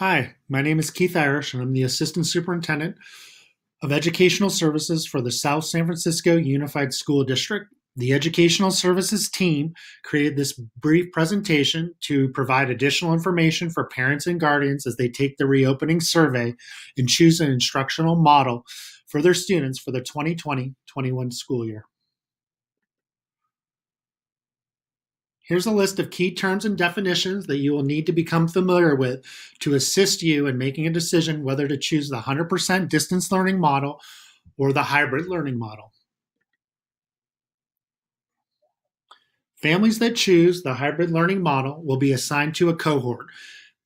Hi, my name is Keith Irish, and I'm the Assistant Superintendent of Educational Services for the South San Francisco Unified School District. The Educational Services team created this brief presentation to provide additional information for parents and guardians as they take the reopening survey and choose an instructional model for their students for the 2020 21 school year. Here's a list of key terms and definitions that you will need to become familiar with to assist you in making a decision whether to choose the 100% distance learning model or the hybrid learning model. Families that choose the hybrid learning model will be assigned to a cohort.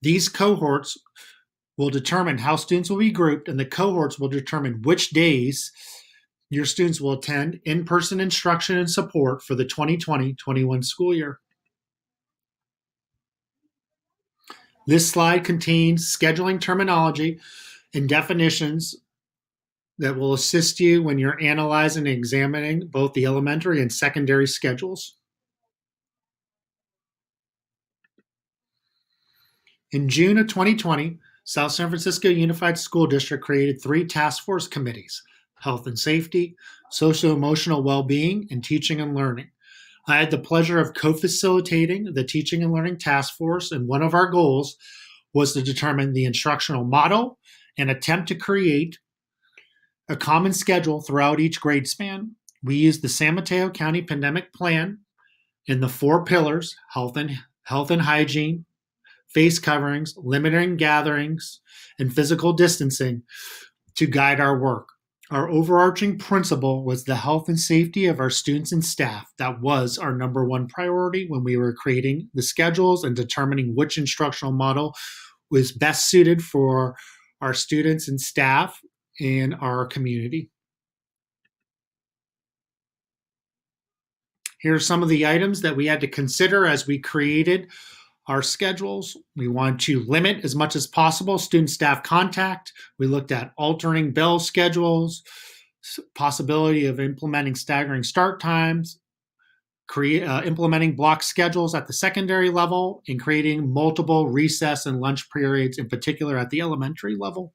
These cohorts will determine how students will be grouped, and the cohorts will determine which days your students will attend in person instruction and support for the 2020 21 school year. This slide contains scheduling terminology and definitions that will assist you when you're analyzing and examining both the elementary and secondary schedules. In June of 2020, South San Francisco Unified School District created three task force committees health and safety, social emotional well being, and teaching and learning. I had the pleasure of co facilitating the Teaching and Learning Task Force, and one of our goals was to determine the instructional model and attempt to create a common schedule throughout each grade span. We used the San Mateo County Pandemic Plan in the four pillars health and, health and hygiene, face coverings, limiting gatherings, and physical distancing to guide our work. Our overarching principle was the health and safety of our students and staff. That was our number one priority when we were creating the schedules and determining which instructional model was best suited for our students and staff in our community. Here are some of the items that we had to consider as we created our schedules. We want to limit as much as possible student staff contact. We looked at altering bell schedules, possibility of implementing staggering start times, create uh, implementing block schedules at the secondary level, and creating multiple recess and lunch periods, in particular at the elementary level.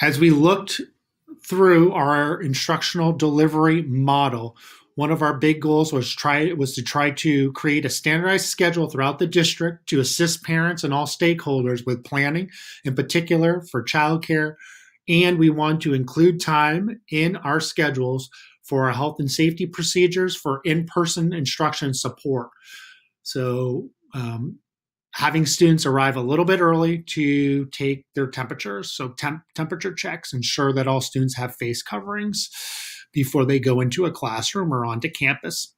As we looked through our instructional delivery model, one of our big goals was try was to try to create a standardized schedule throughout the district to assist parents and all stakeholders with planning, in particular for childcare. And we want to include time in our schedules for our health and safety procedures for in-person instruction support. So um, having students arrive a little bit early to take their temperatures. So, temp- temperature checks, ensure that all students have face coverings before they go into a classroom or onto campus.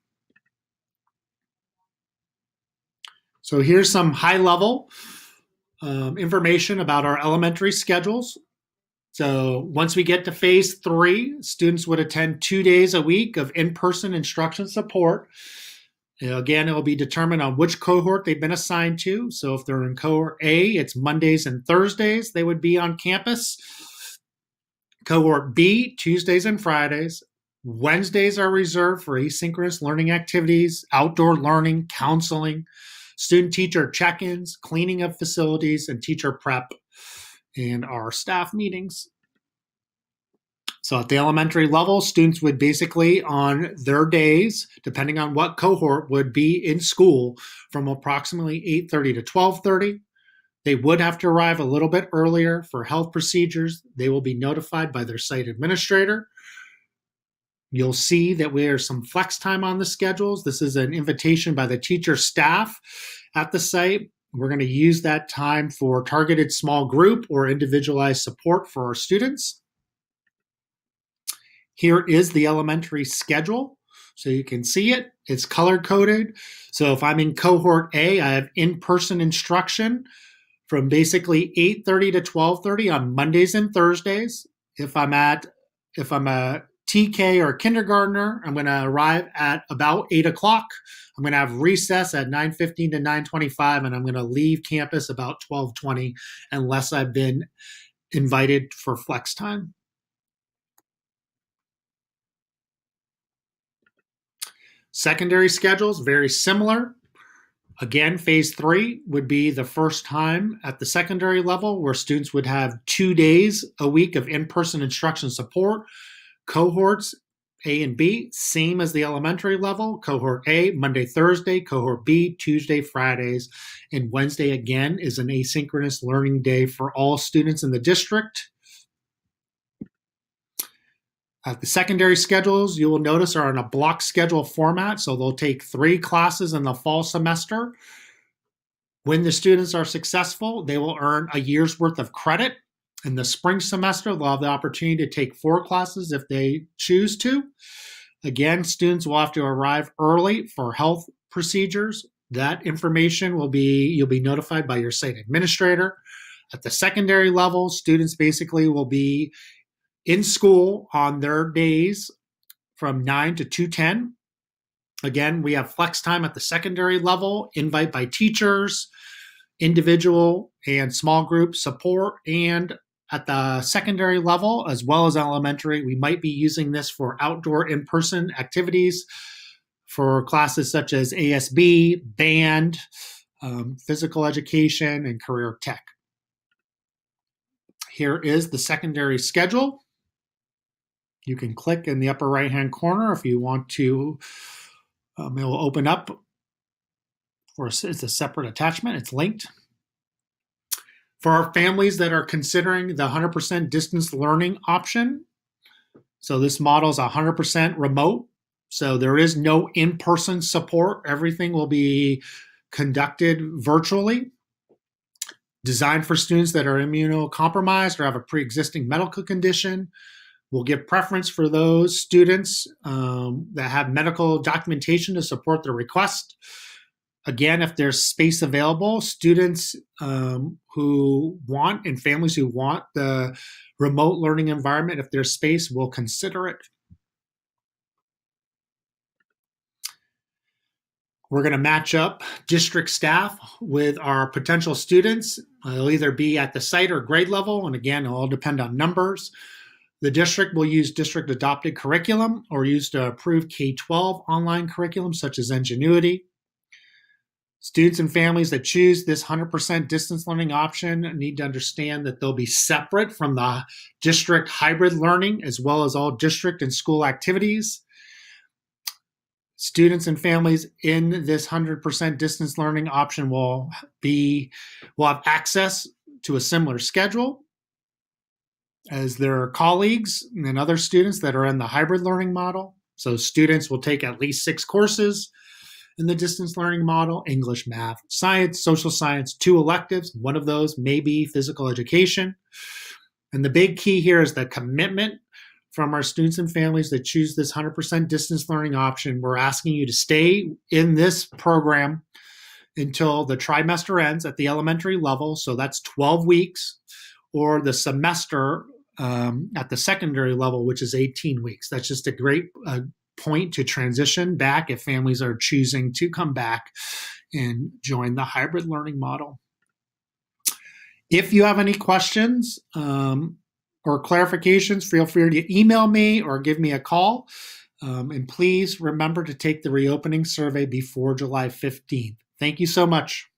So, here's some high level um, information about our elementary schedules. So, once we get to phase three, students would attend two days a week of in person instruction support Again, it will be determined on which cohort they've been assigned to. So if they're in cohort A, it's Mondays and Thursdays they would be on campus. Cohort B, Tuesdays and Fridays. Wednesdays are reserved for asynchronous learning activities, outdoor learning, counseling, student teacher check ins, cleaning of facilities, and teacher prep, and our staff meetings. So at the elementary level, students would basically on their days, depending on what cohort would be in school from approximately 8:30 to 12:30. They would have to arrive a little bit earlier for health procedures. They will be notified by their site administrator. You'll see that there's some flex time on the schedules. This is an invitation by the teacher staff at the site. We're going to use that time for targeted small group or individualized support for our students. Here is the elementary schedule. So you can see it. It's color coded. So if I'm in cohort A, I have in-person instruction from basically 8:30 to 12:30 on Mondays and Thursdays. If I'm at if I'm a TK or kindergartner, I'm going to arrive at about 8 o'clock. I'm going to have recess at 9:15 to 9:25, and I'm going to leave campus about 12:20, unless I've been invited for flex time. Secondary schedules, very similar. Again, phase three would be the first time at the secondary level where students would have two days a week of in person instruction support. Cohorts A and B, same as the elementary level. Cohort A, Monday, Thursday. Cohort B, Tuesday, Fridays. And Wednesday, again, is an asynchronous learning day for all students in the district. Uh, the secondary schedules you will notice are in a block schedule format, so they'll take three classes in the fall semester. When the students are successful, they will earn a year's worth of credit. In the spring semester, they'll have the opportunity to take four classes if they choose to. Again, students will have to arrive early for health procedures. That information will be, you'll be notified by your site administrator. At the secondary level, students basically will be in school on their days from 9 to 210 again we have flex time at the secondary level invite by teachers individual and small group support and at the secondary level as well as elementary we might be using this for outdoor in-person activities for classes such as asb band um, physical education and career tech. Here is the secondary schedule you can click in the upper right hand corner if you want to. Um, it will open up, or it's a separate attachment, it's linked. For our families that are considering the 100% distance learning option, so this model is 100% remote. So there is no in person support. Everything will be conducted virtually. Designed for students that are immunocompromised or have a pre existing medical condition. We'll give preference for those students um, that have medical documentation to support their request. Again, if there's space available, students um, who want and families who want the remote learning environment, if there's space, will consider it. We're going to match up district staff with our potential students. They'll either be at the site or grade level, and again, it'll all depend on numbers. The district will use district adopted curriculum or use to approve K 12 online curriculum such as Edgenuity. Students and families that choose this 100% distance learning option need to understand that they'll be separate from the district hybrid learning as well as all district and school activities. Students and families in this 100% distance learning option will be will have access to a similar schedule as their colleagues and other students that are in the hybrid learning model. So students will take at least six courses in the distance learning model English, math, science, social science, two electives. One of those may be physical education. And the big key here is the commitment from our students and families that choose this 100% distance learning option. We're asking you to stay in this program until the trimester ends at the elementary level. So that's 12 weeks, or the semester um, at the secondary level, which is 18 weeks. That's just a great uh, point to transition back if families are choosing to come back and join the hybrid learning model. If you have any questions um, or clarifications, feel free to email me or give me a call. Um, and please remember to take the reopening survey before July 15th. Thank you so much.